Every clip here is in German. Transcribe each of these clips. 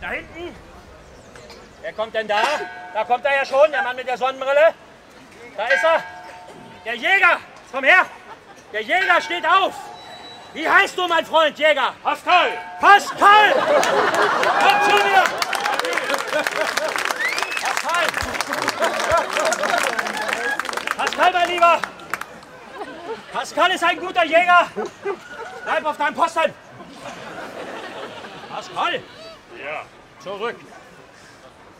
Da hinten. Wer kommt denn da? Da kommt er ja schon, der Mann mit der Sonnenbrille. Da ist er. Der Jäger. Komm her. Der Jäger steht auf. Wie heißt du, mein Freund Jäger? Pascal! Pascal! Komm zu mir! Pascal! Pascal, mein Lieber! Pascal ist ein guter Jäger! Bleib auf deinem Posten! Pascal! Ja. Zurück!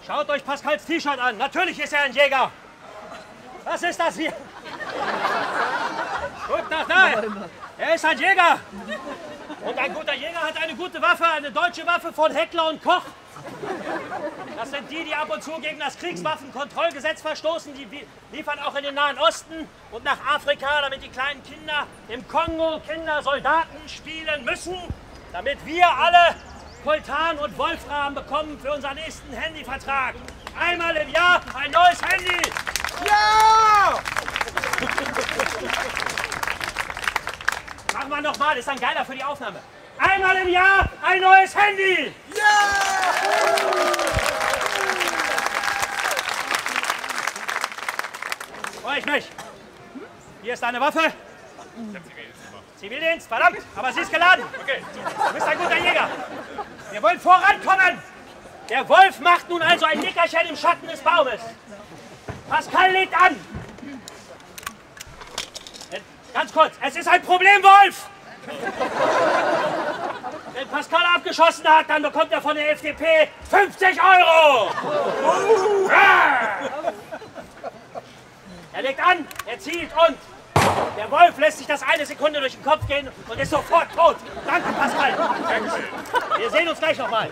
Schaut euch Pascals T-Shirt an. Natürlich ist er ein Jäger. Was ist das hier? Guckt nach da. Er ist ein Jäger. Und ein guter Jäger hat eine gute Waffe, eine deutsche Waffe von Heckler und Koch. Das sind die, die ab und zu gegen das Kriegswaffenkontrollgesetz verstoßen. Die liefern auch in den Nahen Osten und nach Afrika, damit die kleinen Kinder im Kongo Kinder Soldaten spielen müssen, damit wir alle Coltan und Wolfram bekommen für unseren nächsten Handyvertrag. Einmal im Jahr ein neues Handy. Ja! Machen wir nochmal, das ist ein geiler für die Aufnahme. Einmal im Jahr ein neues Handy. Freue ich mich. Hier ist deine Waffe. Zivildienst, verdammt, aber sie ist geladen. Okay. Du bist ein guter Jäger. Wir wollen vorankommen. Der Wolf macht nun also ein Nickerchen im Schatten des Baumes. Pascal legt an. Ganz kurz, es ist ein Problem, Wolf. Wenn Pascal abgeschossen hat, dann bekommt er von der FDP 50 Euro. Er legt an, er zielt und der Wolf lässt sich das eine Sekunde durch den Kopf gehen und ist sofort tot. Danke, Pascal. Wir sehen uns gleich nochmal.